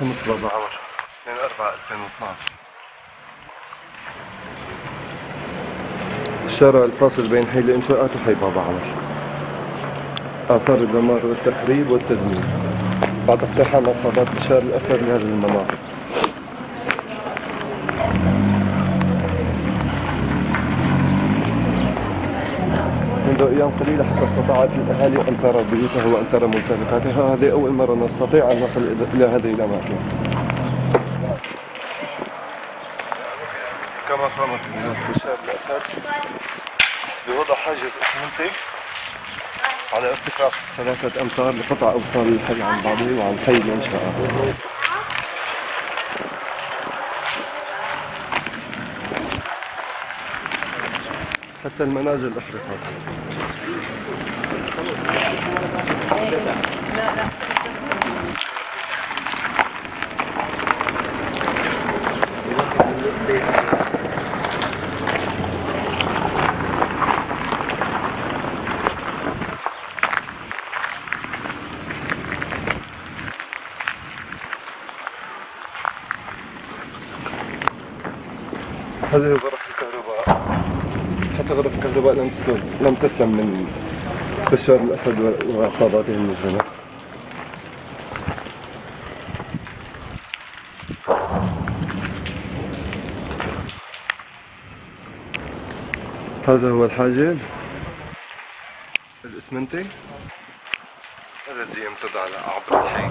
خمس بابا عمر 2 4 2012 الشارع الفاصل بين حي الإنشاءات وحي بابا عمر. آثار الدمار والتخريب والتدمير. بعد اقتحام عصابات بشار الأسد لهذا الممر منذ أيام قليلة حتى استطاعت الأهالي أن ترى بيوتها وأن ترى ممتلكاتها هذه أول مرة نستطيع أن نصل إلى هذه الأماكن. كما قامت بشار الأسد بوضع حاجز إسمنتي على ارتفاع ثلاثة أمتار لقطع أوصال الحي عن بعضه وعن حي الإنشاءات حتى المنازل أحرقت. هذه حتى غرف الكهرباء لم تسلم لم تسلم من بشار الأسد وعصاباته المجرمه هذا هو الحاجز. الإسمنتي. الذي يمتد على عبر الحي